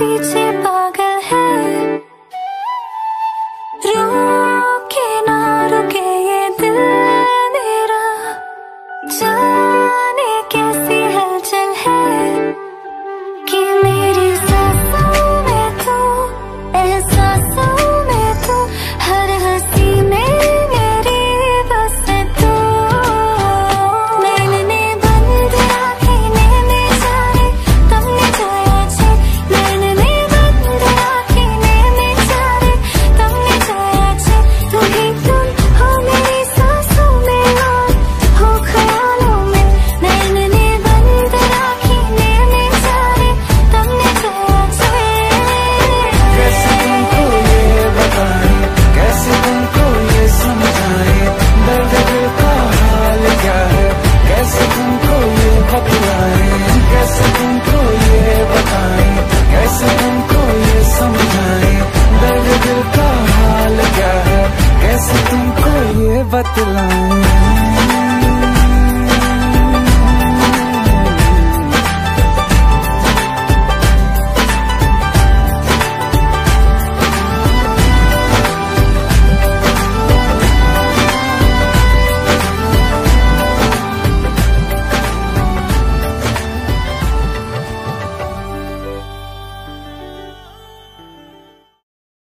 Be your body. कैसे इनको ये बताएँ? कैसे इनको ये समझाएँ? दर्द दिल का हाल क्या है? कैसे तुमको ये बतलाएँ?